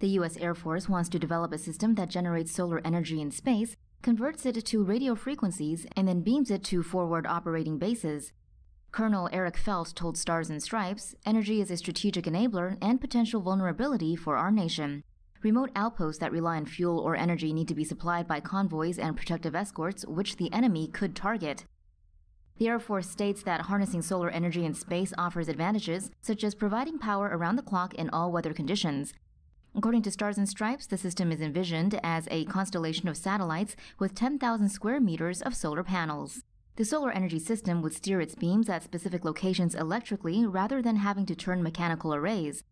The U.S. Air Force wants to develop a system that generates solar energy in space, converts it to radio frequencies, and then beams it to forward operating bases. Colonel Eric Felt told Stars and Stripes, energy is a strategic enabler and potential vulnerability for our nation. Remote outposts that rely on fuel or energy need to be supplied by convoys and protective escorts, which the enemy could target. The Air Force states that harnessing solar energy in space offers advantages, such as providing power around the clock in all weather conditions. According to Stars and Stripes, the system is envisioned as a constellation of satellites with 10,000 square meters of solar panels. The solar energy system would steer its beams at specific locations electrically rather than having to turn mechanical arrays.